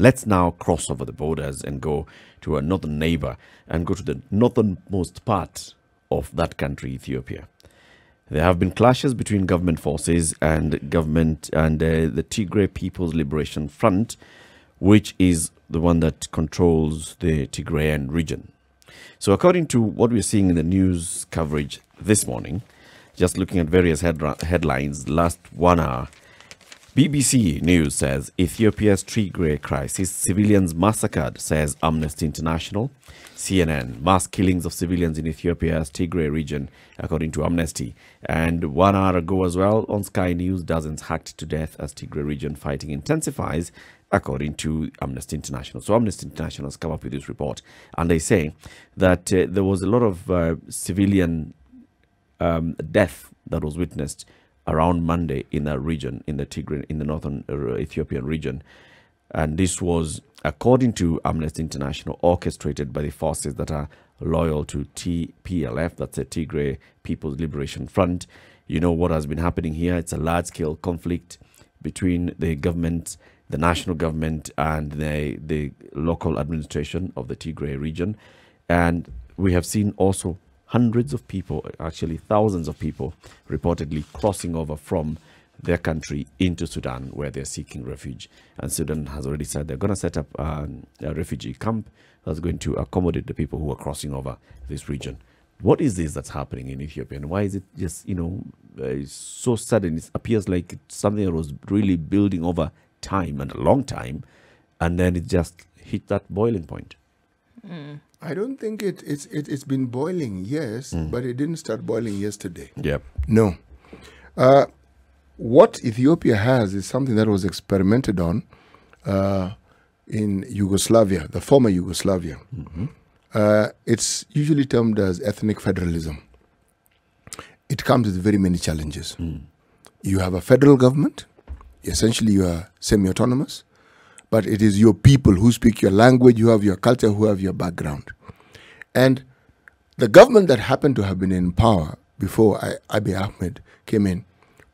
Let's now cross over the borders and go to a northern neighbor and go to the northernmost part of that country, Ethiopia. There have been clashes between government forces and government and uh, the Tigray People's Liberation Front, which is the one that controls the Tigrayan region. So, according to what we're seeing in the news coverage this morning, just looking at various head- headlines, last one hour, BBC News says Ethiopia's Tigray crisis, civilians massacred, says Amnesty International. CNN, mass killings of civilians in Ethiopia's Tigray region, according to Amnesty. And one hour ago as well, on Sky News, dozens hacked to death as Tigray region fighting intensifies, according to Amnesty International. So Amnesty International has come up with this report, and they say that uh, there was a lot of uh, civilian um, death that was witnessed around Monday in that region, in the Tigray, in the northern uh, Ethiopian region. And this was, according to Amnesty International, orchestrated by the forces that are loyal to TPLF, that's the Tigray People's Liberation Front. You know what has been happening here? It's a large scale conflict between the government, the national government, and the, the local administration of the Tigray region. And we have seen also hundreds of people, actually thousands of people, reportedly crossing over from their country into Sudan, where they're seeking refuge. And Sudan has already said they're going to set up um, a refugee camp that's going to accommodate the people who are crossing over this region. What is this that's happening in Ethiopia, and why is it just you know uh, so sudden? It appears like something that was really building over time and a long time, and then it just hit that boiling point. Mm. I don't think it, it's it, has been boiling, yes, mm. but it didn't start boiling yesterday. Yep. No. Uh, what Ethiopia has is something that was experimented on uh, in Yugoslavia, the former Yugoslavia. Mm-hmm. Uh, it's usually termed as ethnic federalism. It comes with very many challenges. Mm. You have a federal government, essentially, you are semi autonomous, but it is your people who speak your language, who have your culture, who have your background. And the government that happened to have been in power before Abiy Ahmed came in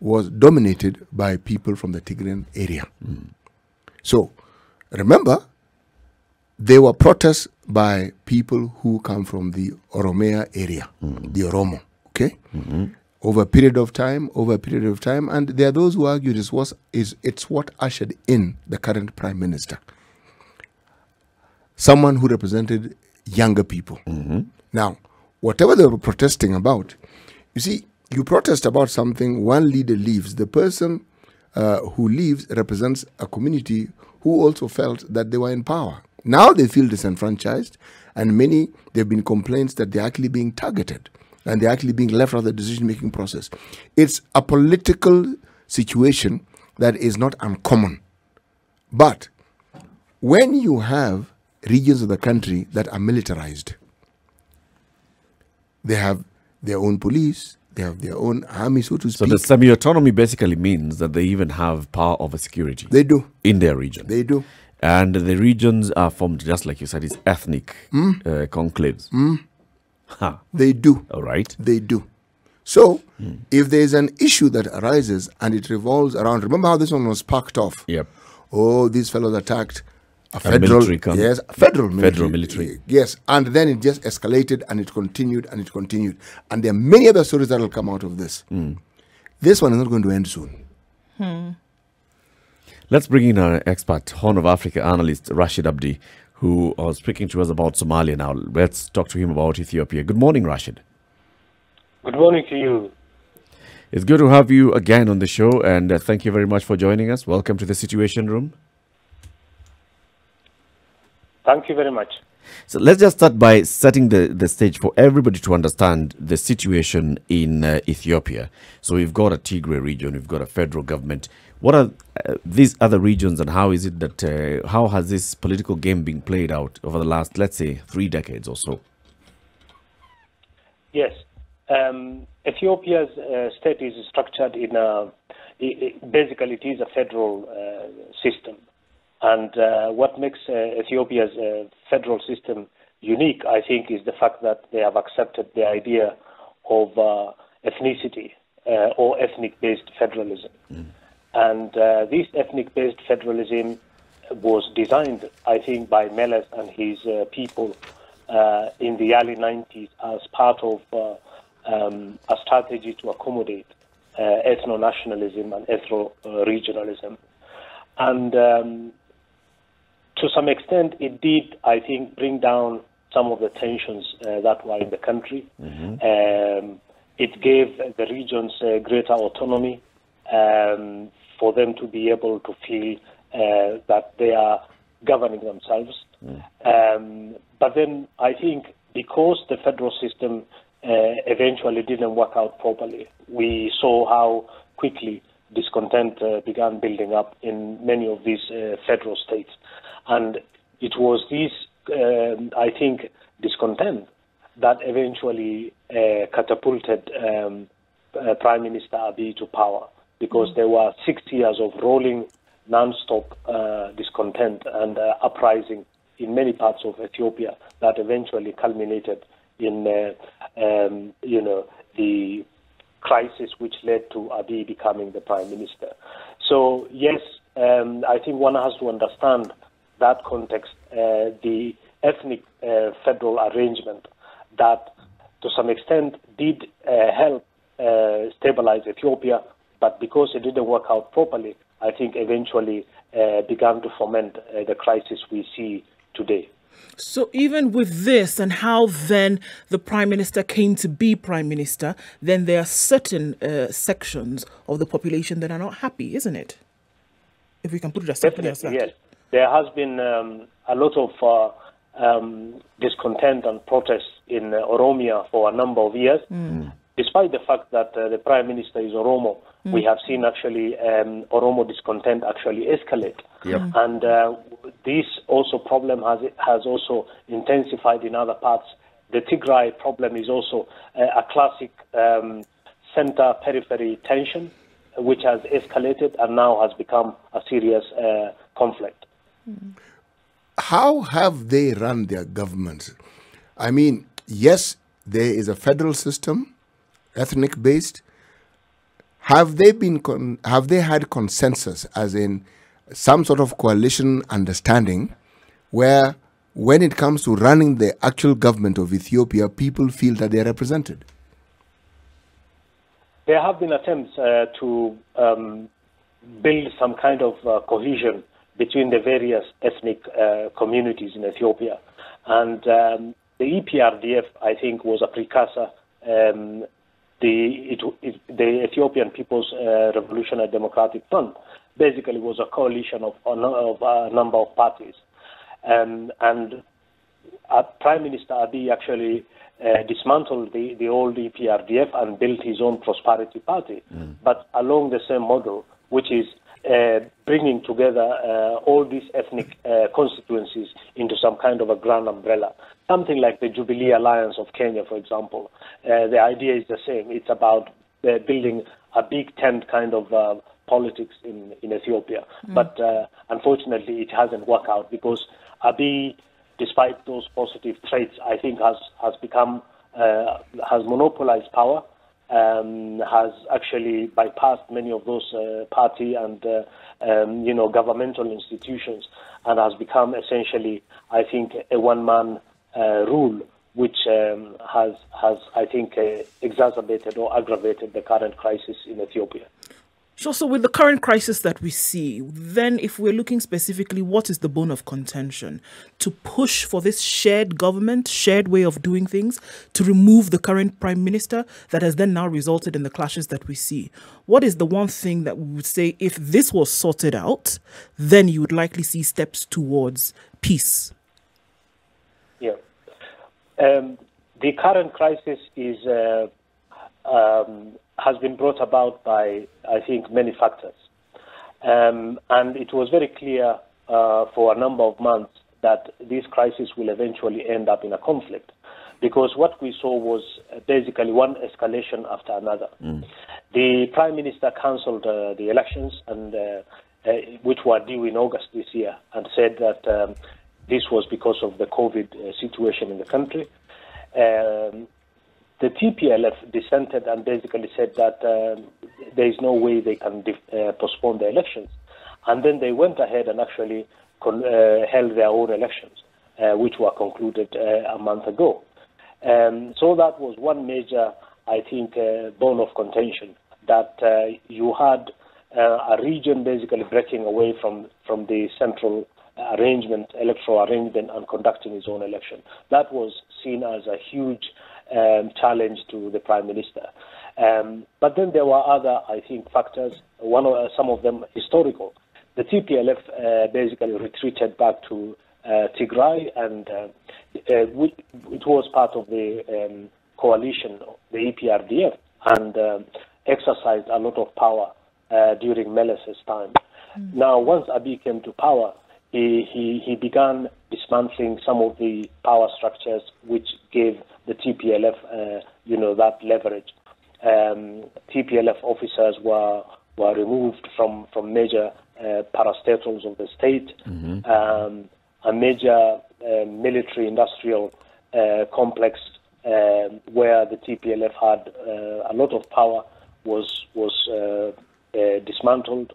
was dominated by people from the Tigrayan area. Mm. So, remember, there were protests by people who come from the Oromia area, mm. the Oromo, okay? Mm-hmm. Over a period of time, over a period of time, and there are those who argue this was is it's what ushered in the current prime minister, someone who represented younger people. Mm-hmm. Now, whatever they were protesting about, you see, you protest about something, one leader leaves. The person uh, who leaves represents a community who also felt that they were in power. Now they feel disenfranchised, and many, there have been complaints that they're actually being targeted and they're actually being left out of the decision making process. It's a political situation that is not uncommon. But when you have regions of the country that are militarized, they have their own police, they have their own army, so to speak. So the semi-autonomy basically means that they even have power over security. They do in their region. They do, and the regions are formed just like you said, it's ethnic mm. uh, conclaves. Mm. Huh. They do. All right. They do. So, mm. if there is an issue that arises and it revolves around, remember how this one was parked off? Yep. Oh, these fellows attacked a federal, a yes, federal military, federal military, yes, and then it just escalated and it continued and it continued, and there are many other stories that will come out of this. Mm. This one is not going to end soon. Hmm. Let's bring in our expert, Horn of Africa analyst Rashid Abdi, who was speaking to us about Somalia now. Let's talk to him about Ethiopia. Good morning, Rashid. Good morning to you. It's good to have you again on the show, and uh, thank you very much for joining us. Welcome to the Situation Room. Thank you very much. So let's just start by setting the, the stage for everybody to understand the situation in uh, Ethiopia. So we've got a Tigray region, we've got a federal government. What are uh, these other regions, and how is it that uh, how has this political game been played out over the last, let's say, three decades or so? Yes, um, Ethiopia's uh, state is structured in a it, basically it is a federal uh, system and uh, what makes uh, Ethiopia's uh, federal system unique, I think, is the fact that they have accepted the idea of ethnicity or ethnic-based federalism. Mm. And this ethnic-based federalism was designed, I think, by Meles and his uh, people uh, in the early 90s as part of uh, um, a strategy to accommodate uh, ethno-nationalism and ethno-regionalism. And um, to some extent, it did, I think, bring down some of the tensions uh, that were in the country. Mm-hmm. Um, it gave the regions uh, greater autonomy um, for them to be able to feel uh, that they are governing themselves. Mm. Um, but then I think because the federal system uh, eventually didn't work out properly, we saw how quickly discontent uh, began building up in many of these uh, federal states. And it was this, um, I think, discontent that eventually uh, catapulted um, uh, Prime Minister Abiy to power because mm. there were six years of rolling non-stop uh, discontent and uh, uprising in many parts of Ethiopia that eventually culminated in, uh, um, you know, the crisis which led to Abiy becoming the prime minister. So yes, um, I think one has to understand that context, uh, the ethnic uh, federal arrangement that to some extent did uh, help stabilize Ethiopia, but because it didn't work out properly, I think eventually uh, began to foment uh, the crisis we see today. So, even with this and how then the Prime Minister came to be Prime Minister, then there are certain uh, sections of the population that are not happy, isn't it? If we can put it as simply as that. Yes. There has been um, a lot of uh, um, discontent and protests in uh, Oromia for a number of years. Mm despite the fact that uh, the prime minister is Oromo, mm. we have seen actually um, Oromo discontent actually escalate, yep. Hmm. and uh, this also problem has has also intensified in other parts. The Tigray problem is also uh, a classic um, center periphery tension, which has escalated and now has become a serious uh, conflict. How have they run their governments? I mean, yes, there is a federal system ethnic based have they been have they had consensus as in some sort of coalition understanding where when it comes to running the actual government of Ethiopia people feel that they are represented? There have been attempts uh, to um, build some kind of uh, cohesion between the various ethnic uh, communities in Ethiopia. And um, the EPRDF I think was a precursor um, the, it, it, the Ethiopian People's uh, Revolutionary Democratic Front basically was a coalition of, of a number of parties. Um, and uh, Prime Minister Abiy actually uh, dismantled the, the old EPRDF and built his own Prosperity Party, mm. but along the same model, which is uh, bringing together uh, all these ethnic uh, constituencies into some kind of a grand umbrella. Something like the Jubilee Alliance of Kenya, for example. Uh, the idea is the same. It's about uh, building a big tent kind of uh, politics in, in Ethiopia. Mm. But unfortunately, it hasn't worked out because Abiy, despite those positive traits, I think has, has become, has monopolized power um, has actually bypassed many of those uh, party and uh, um, you know governmental institutions and has become essentially, I think, a one-man uh, rule, which um, has has I think uh, exacerbated or aggravated the current crisis in Ethiopia. So, so with the current crisis that we see, then if we're looking specifically, what is the bone of contention? To push for this shared government, shared way of doing things, to remove the current prime minister that has then now resulted in the clashes that we see. What is the one thing that we would say if this was sorted out, then you would likely see steps towards peace? Yeah. Um, the current crisis is uh, um, has been brought about by, I think, many factors. Um, and it was very clear uh, for a number of months that this crisis will eventually end up in a conflict. Because what we saw was basically one escalation after another. Mm. The Prime Minister cancelled uh, the elections, and uh, uh which were due in August this year, and said that um, this was because of the COVID uh, situation in the country. Um, the TPLF dissented and basically said that um, there is no way they can uh, postpone the elections. And then they went ahead and actually uh, held their own elections, uh, which were concluded uh, a month ago. Um, so that was one major, I think, uh, bone of contention that uh, you had a region basically breaking away from, from the central arrangement, electoral arrangement, and conducting its own election. That was seen as a huge um, challenge to the prime minister. Um, but then there were other, I think, factors. One of, uh, some of them historical. The TPLF uh, basically retreated back to uh, Tigray, and uh, uh, it was part of the um, coalition, the EPRDF, and um, exercised a lot of power uh, during Meles' time. Mm. Now, once Abiy came to power, he, he, he began dismantling some of the power structures which gave the TPLF, uh, you know, that leverage. Um, TPLF officers were were removed from from major uh, parastatals of the state. Mm-hmm. Um, a major uh, military industrial uh, complex um, where the TPLF had uh, a lot of power was was uh, uh, dismantled.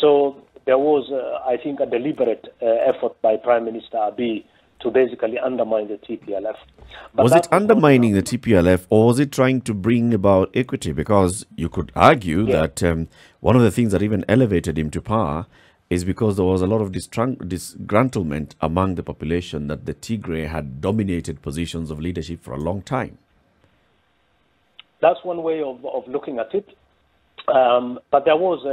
So there was, I think, a deliberate effort by Prime Minister Abiy to basically undermine the TPLF. But was it undermining the TPLF or was it trying to bring about equity? Because you could argue yeah. that um, one of the things that even elevated him to power is because there was a lot of disgruntlement among the population that the Tigray had dominated positions of leadership for a long time. That's one way of, of looking at it. Um, but there was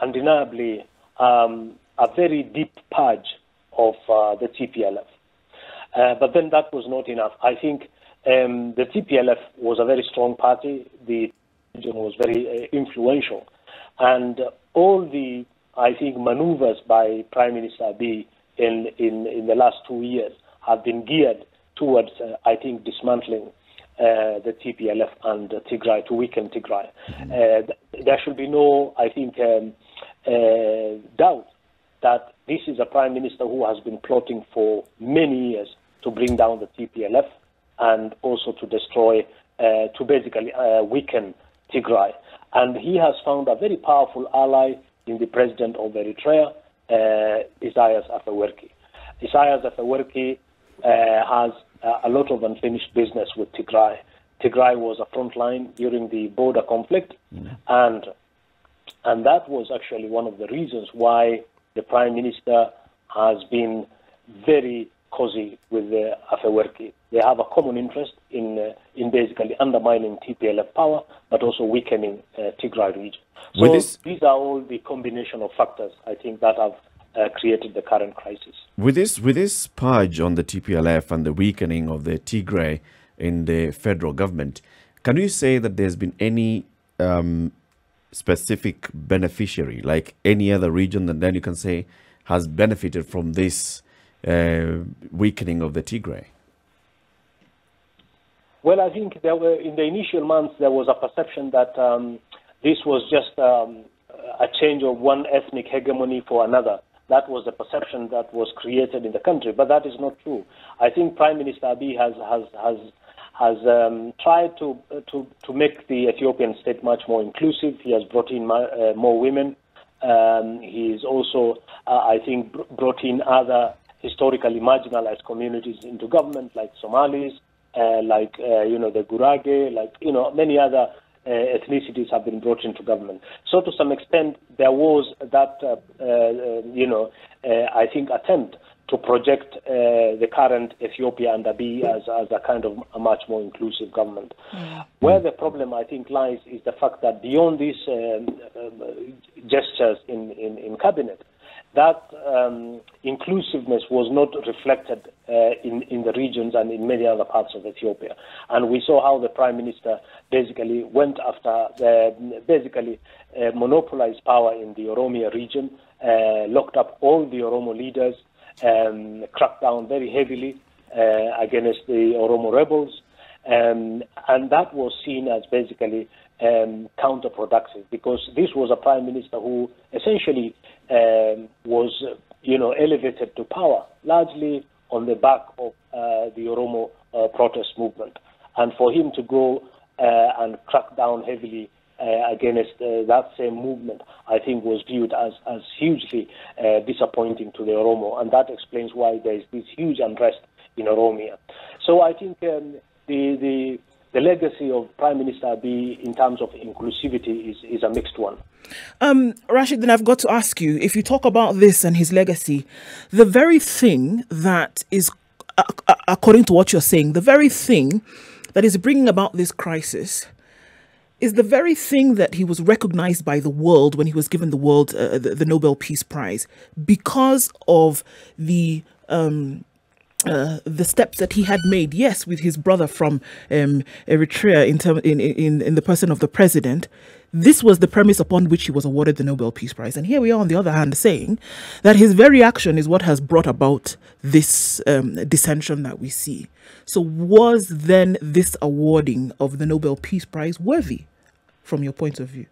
undeniably um, a very deep purge of uh, the TPLF. Uh, but then that was not enough. I think um, the TPLF was a very strong party. The region was very uh, influential. And all the, I think, maneuvers by Prime Minister Abiy in, in, in the last two years have been geared towards, uh, I think, dismantling uh, the TPLF and Tigray to weaken Tigray. Mm-hmm. Uh, there should be no, I think, um, uh, doubt that this is a prime minister who has been plotting for many years to bring down the TPLF and also to destroy, uh, to basically uh, weaken Tigray. And he has found a very powerful ally in the president of Eritrea, uh, Isaias Afewerki. Isaias Afewerki uh, has a lot of unfinished business with Tigray. Tigray was a front line during the border conflict, mm. and and that was actually one of the reasons why the Prime Minister has been very cozy with the Afewerki. They have a common interest in uh, in basically undermining TPLF power, but also weakening uh, Tigray region. So this, these are all the combination of factors I think that have uh, created the current crisis. With this, with this purge on the TPLF and the weakening of the Tigray in the federal government, can you say that there's been any um, specific beneficiary, like any other region that then you can say has benefited from this weakening of the Tigray? Well, I think there were in the initial months there was a perception that um, this was just um, a change of one ethnic hegemony for another. That was the perception that was created in the country, but that is not true. I think Prime Minister Abiy has has has has um, tried to, uh, to, to make the Ethiopian state much more inclusive. He has brought in uh, more women. Um, he's also, uh, I think, brought in other historically marginalized communities into government, like Somalis, uh, like uh, you know the Gurage, like you know many other uh, ethnicities have been brought into government. So to some extent, there was that you know I think attempt to project uh, the current Ethiopia under Abiy as, as a kind of a much more inclusive government. Mm. Where the problem, I think, lies is the fact that beyond these um, um, gestures in, in, in, cabinet, that um, inclusiveness was not reflected uh, in, in the regions and in many other parts of Ethiopia. And we saw how the prime minister basically went after, the, basically uh, monopolized power in the Oromia region, uh, locked up all the Oromo leaders, um, cracked down very heavily uh, against the Oromo rebels, um, and that was seen as basically um, counterproductive because this was a prime minister who essentially um, was, you know, elevated to power largely on the back of uh, the Oromo uh, protest movement, and for him to go uh, and crack down heavily uh, against uh, that same movement, I think was viewed as, as hugely uh, disappointing to the Oromo, and that explains why there is this huge unrest in Oromia. So I think um, the, the, the legacy of Prime Minister Abiy in terms of inclusivity is, is a mixed one. Um, Rashid, then I've got to ask you if you talk about this and his legacy, the very thing that is, uh, according to what you're saying, the very thing that is bringing about this crisis is the very thing that he was recognized by the world when he was given the world uh, the, the, Nobel Peace Prize because of the um, uh, the steps that he had made, yes, with his brother from um, Eritrea in, term, in, in, in the person of the president, this was the premise upon which he was awarded the Nobel Peace Prize. And here we are, on the other hand, saying that his very action is what has brought about this um, dissension that we see. So, was then this awarding of the Nobel Peace Prize worthy from your point of view?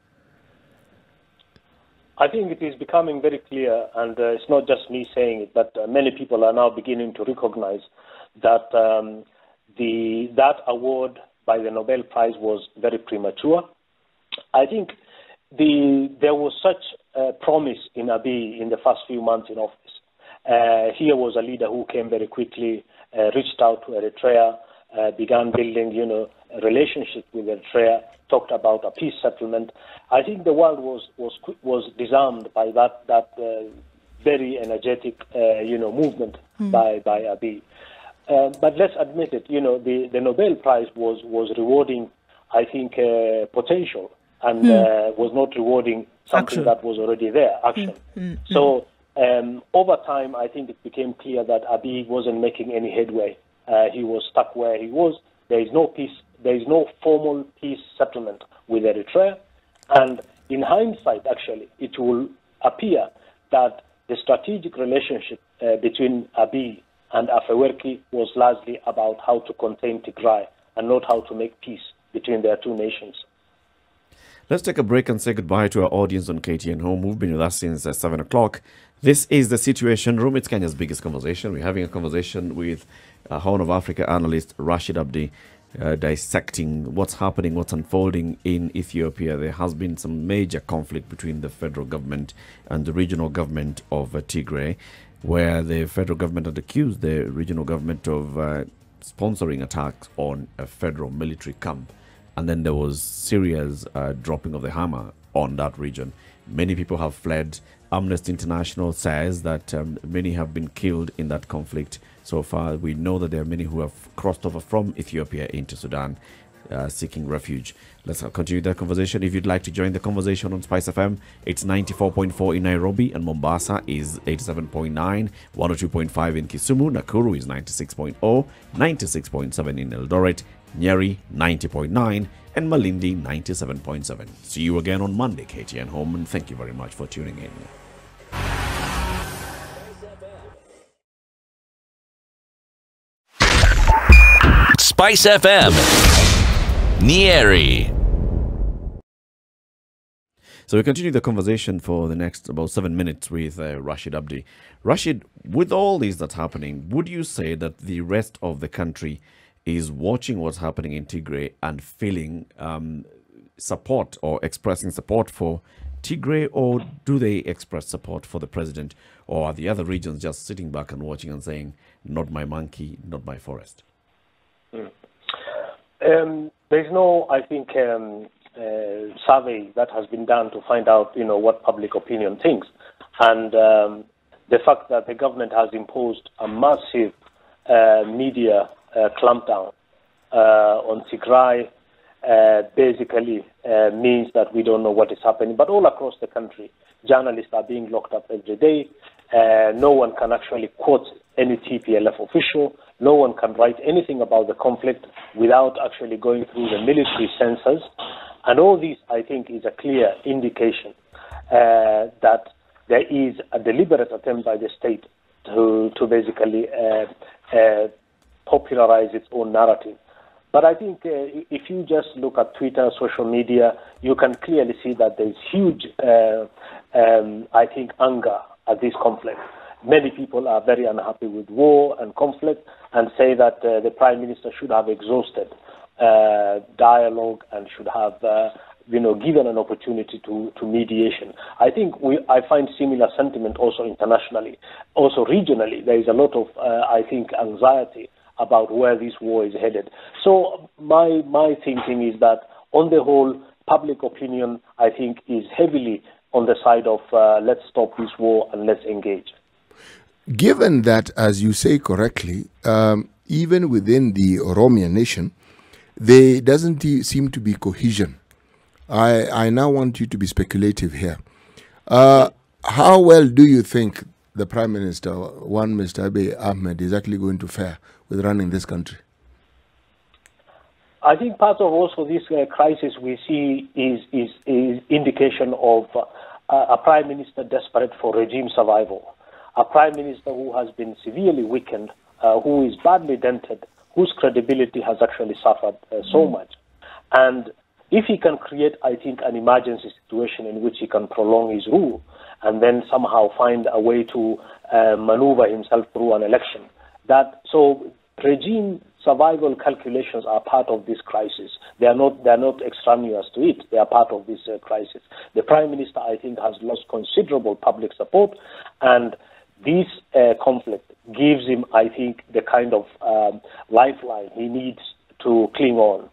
I think it is becoming very clear, and uh, it's not just me saying it, but uh, many people are now beginning to recognize that um, the that award by the Nobel Prize was very premature. I think the there was such a promise in Abiy in the first few months in office. Uh, here was a leader who came very quickly, uh, reached out to Eritrea, uh, began building, you know, a relationship with Eritrea, talked about a peace settlement. I think the world was was was disarmed by that that uh, very energetic, uh, you know, movement mm. by by Abiy. Uh, but let's admit it, you know, the, the Nobel Prize was was rewarding, I think, uh, potential and mm. was not rewarding something action. that was already there, action. Mm. So um, over time, I think it became clear that Abiy wasn't making any headway. Uh, he was stuck where he was. There is no peace. There is no formal peace settlement with Eritrea. And in hindsight, actually, it will appear that the strategic relationship uh, between Abiy and Afewerki was largely about how to contain Tigray and not how to make peace between their two nations. Let's take a break and say goodbye to our audience on KTN Home. We've been with us since uh, 7 o'clock. This is the Situation Room. It's Kenya's biggest conversation. We're having a conversation with uh, Horn of Africa analyst Rashid Abdi, uh, dissecting what's happening, what's unfolding in Ethiopia. There has been some major conflict between the federal government and the regional government of uh, Tigray, where the federal government had accused the regional government of uh, sponsoring attacks on a federal military camp. And then there was serious uh, dropping of the hammer on that region. Many people have fled. Amnesty International says that um, many have been killed in that conflict so far. We know that there are many who have crossed over from Ethiopia into Sudan. Uh, seeking refuge. Let's continue that conversation. If you'd like to join the conversation on Spice FM, it's 94.4 in Nairobi and Mombasa is 87.9, 102.5 in Kisumu, Nakuru is 96.0, 96.7 in Eldoret, Nyeri 90.9, and Malindi 97.7. See you again on Monday, KTN Home, and thank you very much for tuning in. Spice FM. Nyeri. So we continue the conversation for the next about seven minutes with uh, Rashid Abdi. Rashid, with all this that's happening, would you say that the rest of the country is watching what's happening in Tigray and feeling um, support or expressing support for Tigray, or do they express support for the president, or are the other regions just sitting back and watching and saying, "Not my monkey, not my forest"? Mm. Um, there's no, I think, um, uh, survey that has been done to find out, you know, what public opinion thinks, and um, the fact that the government has imposed a massive uh, media clampdown uh, on Tigray uh, basically means that we don't know what is happening. But all across the country, journalists are being locked up every day. no one can actually quote any TPLF official. No one can write anything about the conflict without actually going through the military censors. And all this, I think, is a clear indication uh, that there is a deliberate attempt by the state to, to basically uh, uh, popularize its own narrative. But I think uh, if you just look at Twitter, social media, you can clearly see that there's huge, uh, um, I think, anger at this conflict. Many people are very unhappy with war and conflict and say that uh, the Prime Minister should have exhausted uh, dialogue and should have uh, you know, given an opportunity to, to mediation. I think we, I find similar sentiment also internationally, also regionally. There is a lot of, uh, I think, anxiety about where this war is headed. So my my thinking is that on the whole, public opinion, I think, is heavily on the side of uh, let's stop this war and let's engage. Given that, as you say correctly, um, even within the Oromia nation, there doesn't seem to be cohesion. I, I now want you to be speculative here. Uh, how well do you think the Prime Minister, one Mr. Abiy Ahmed, is actually going to fare with running this country? I think part of also this uh, crisis we see is, is, is indication of uh, a prime minister desperate for regime survival, a prime minister who has been severely weakened, uh, who is badly dented, whose credibility has actually suffered uh, so mm. much. And if he can create, I think, an emergency situation in which he can prolong his rule and then somehow find a way to uh, maneuver himself through an election, that so regime survival calculations are part of this crisis. They are not, they are not extraneous to it. They are part of this uh, crisis. The Prime Minister, I think, has lost considerable public support, and this uh, conflict gives him, I think, the kind of um, lifeline he needs to cling on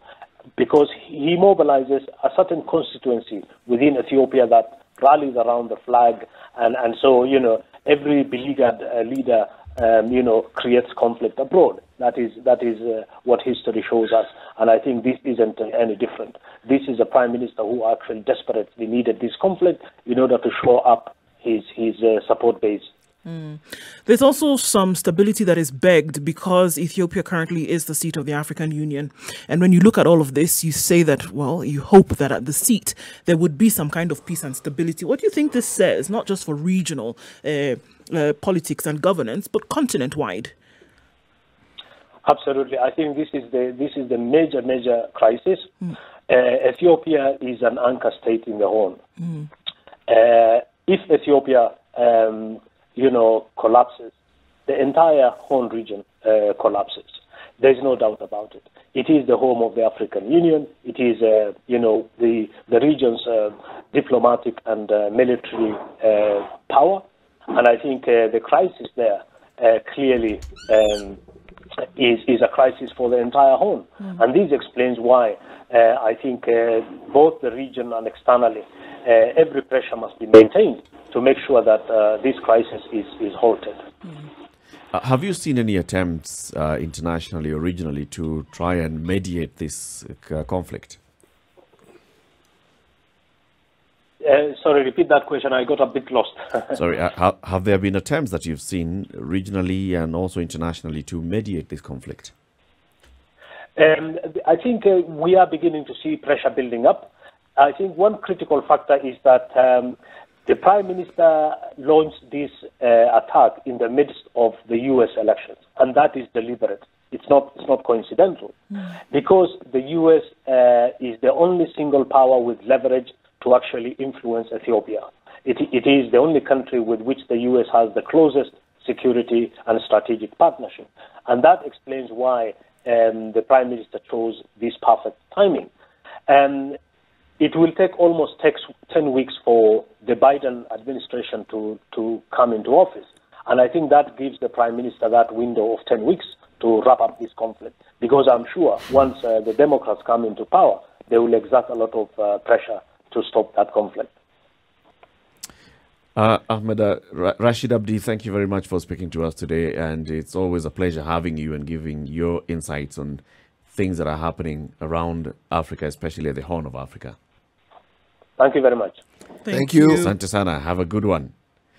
because he mobilizes a certain constituency within Ethiopia that rallies around the flag, and, and so, you know, every beleaguered uh, leader um, you know, creates conflict abroad. That is that is uh, what history shows us, and I think this isn't any different. This is a prime minister who actually desperately needed this conflict in order to show up his his uh, support base. Mm. There's also some stability that is begged because Ethiopia currently is the seat of the African Union. And when you look at all of this, you say that, well, you hope that at the seat there would be some kind of peace and stability. What do you think this says, not just for regional uh, uh, politics and governance, but continent wide? Absolutely, I think this is the this is the major major crisis. Mm. Uh, Ethiopia is an anchor state in the Horn. Mm. Uh, if Ethiopia, um, you know, collapses, the entire Horn region uh, collapses. There's no doubt about it. It is the home of the African Union. It is, uh, you know, the the region's uh, diplomatic and military power. And I think uh, the crisis there uh, clearly um, is, is a crisis for the entire Horn. Mm. And this explains why uh, I think uh, both the region and externally, uh, every pressure must be maintained to make sure that uh, this crisis is, is halted. Mm. have you seen any attempts internationally or regionally to try and mediate this conflict? Uh, sorry, repeat that question. I got a bit lost. sorry, uh, have there been attempts that you've seen regionally and also internationally to mediate this conflict? Um, I think uh, we are beginning to see pressure building up. I think one critical factor is that um, the Prime Minister launched this uh, attack in the midst of the U.S. elections, and that is deliberate. It's not, it's not coincidental, mm. because the U.S. Uh, is the only single power with leverage to actually influence Ethiopia. It, it is the only country with which the U.S. has the closest security and strategic partnership. And that explains why um, the Prime Minister chose this perfect timing. And it will take almost takes 10 weeks for the Biden administration to, to come into office. And I think that gives the Prime Minister that window of 10 weeks to wrap up this conflict. Because I'm sure once uh, the Democrats come into power, they will exert a lot of uh, pressure to stop that conflict. Uh, Ahmed uh, Rashid Abdi, thank you very much for speaking to us today, and it's always a pleasure having you and giving your insights on things that are happening around Africa, especially at the Horn of Africa. Thank you very much. Thank, Thank you. Santa Sana, have a good one.